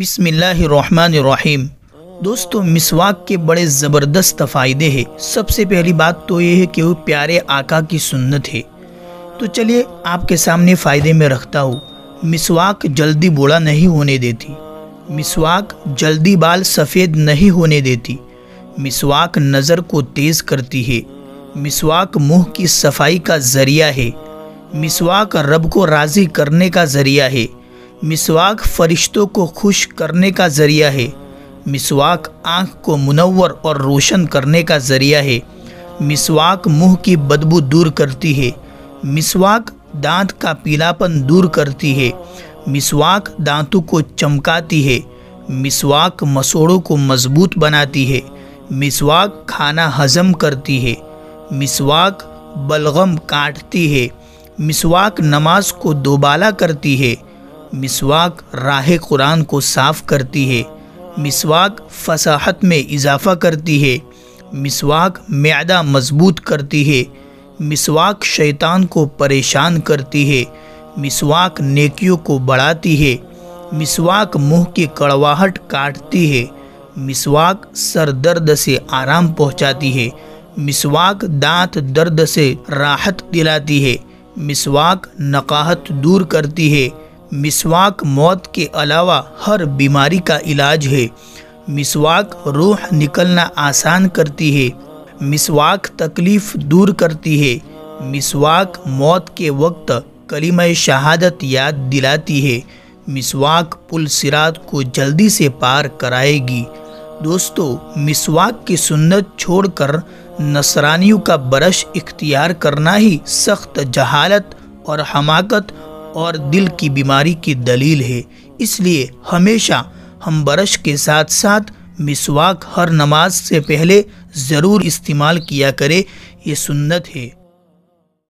बिस्मिल्लाहिर्रहमानिर्रहीम। दोस्तों, मिसवाक के बड़े ज़बरदस्त फ़ायदे हैं। सबसे पहली बात तो ये है कि वो प्यारे आका की सुन्नत है। तो चलिए, आपके सामने फ़ायदे में रखता हूँ। मिसवाक जल्दी बूढ़ा नहीं होने देती। मिसवाक जल्दी बाल सफ़ेद नहीं होने देती। मिसवाक नज़र को तेज़ करती है। मिसवाक मुँह की सफ़ाई का ज़रिया है। मिसवाक रब को राज़ी करने का ज़रिया है। मिसवाक फरिश्तों को खुश करने का ज़रिया है। मिसवाक आँख को मुनवर और रोशन करने का ज़रिया है। मिसवाक मुँह की बदबू दूर करती है। मिसवाक दांत का पीलापन दूर करती है। मिसवाक दांतों को चमकाती है। मिसवाक मसोड़ों को मज़बूत बनाती है। मिसवाक खाना हजम करती है। मिसवाक बलगम काटती है। मिसवाक नमाज़ को दोबाला करती है। मिसवाक राह कुरान को साफ़ करती है। मिसवाक फसाहत में इजाफ़ा करती है। मिसवाक मैदा मज़बूत करती है। मिसवाक शैतान को परेशान करती है। मिसवाक नेकियों को बढ़ाती है। मिसवाक मुँह की कड़वाहट काटती है। मिसवाक सर दर्द से आराम पहुंचाती है। मिसवाक दांत दर्द से राहत दिलाती है। मिसवाक नकाहत दूर करती है। मिसवाक मौत के अलावा हर बीमारी का इलाज है। मिसवाक रूह निकलना आसान करती है। मिसवाक तकलीफ़ दूर करती है। मिसवाक मौत के वक्त कलीम शहादत याद दिलाती है। मिसवाक पुल सिरात को जल्दी से पार कराएगी। दोस्तों, मिसवाक की सुन्नत छोड़कर नसरानियों का ब्रश इख्तियार करना ही सख्त जहालत और हमाकत और दिल की बीमारी की दलील है। इसलिए हमेशा हम ब्रश के साथ साथ मिसवाक हर नमाज़ से पहले ज़रूर इस्तेमाल किया करें। ये सुन्नत है।